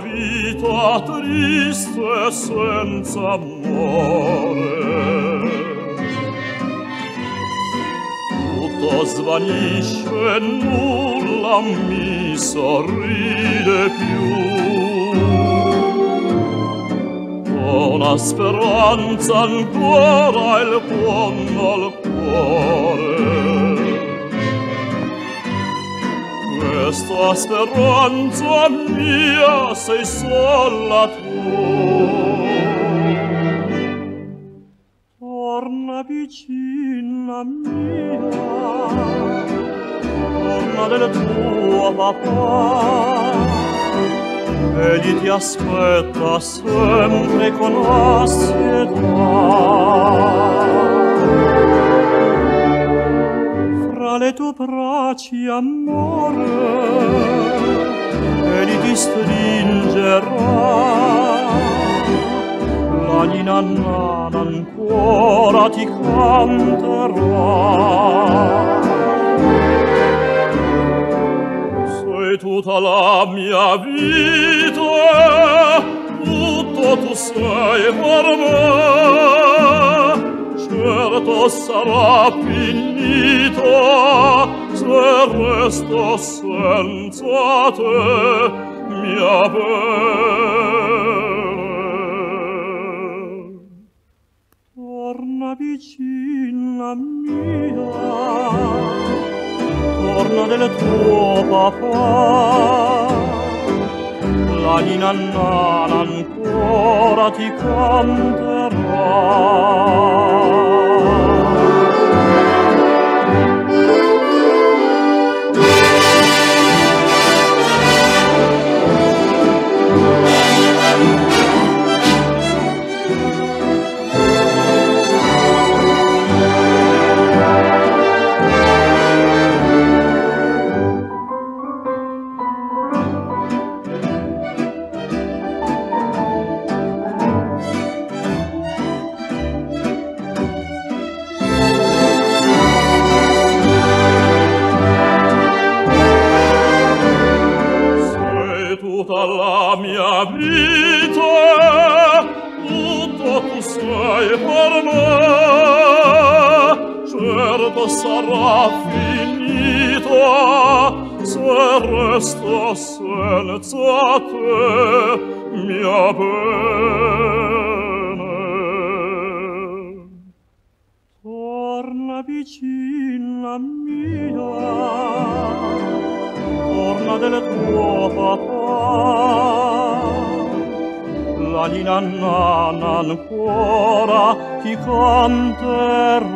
vita triste senza amore. Tutto svanisce, nulla mi sorride più. Una speranza ancora il buon al cuore. Questa speranza mia sei sola tu. Torna vicina mia Torna del tuo papà Egli ti aspetta sempre con ansietà. le tue braccia, amore, e li ti stringerà. La nina nana ancora ti canterà. Sei tutta la mia vita, tutto tu sei per me, sarà finita se resto senza te mia bene torna vicina mia torna del tuo papà. La nina nana ancora ti canterà. mia vita tutto tu sei per me. Certo sarà finito se resto senza te mia bene. Torna vicina mia torna del tuo papà. Alina nana ancora ti canterà